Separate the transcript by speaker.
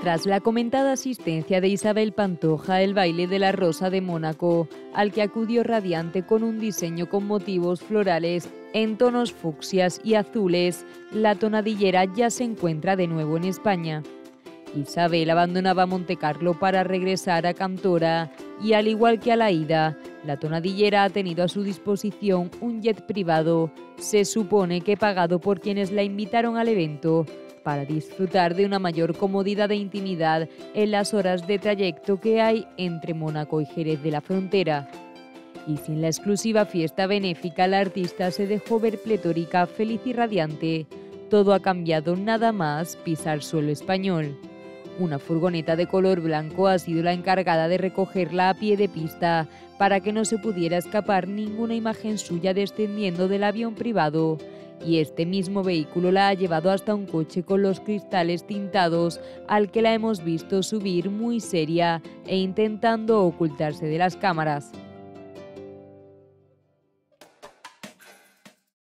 Speaker 1: Tras la comentada asistencia de Isabel Pantoja, el baile de la Rosa de Mónaco, al que acudió radiante con un diseño con motivos florales en tonos fucsias y azules, la tonadillera ya se encuentra de nuevo en España. Isabel abandonaba Montecarlo para regresar a Cantora y al igual que a la ida, la tonadillera ha tenido a su disposición un jet privado, se supone que pagado por quienes la invitaron al evento, para disfrutar de una mayor comodidad e intimidad en las horas de trayecto que hay entre Mónaco y Jerez de la Frontera. Y sin la exclusiva fiesta benéfica, la artista se dejó ver pletórica, feliz y radiante. Todo ha cambiado nada más pisar suelo español. Una furgoneta de color blanco ha sido la encargada de recogerla a pie de pista para que no se pudiera escapar ninguna imagen suya descendiendo del avión privado y este mismo vehículo la ha llevado hasta un coche con los cristales tintados al que la hemos visto subir muy seria e intentando ocultarse de las cámaras.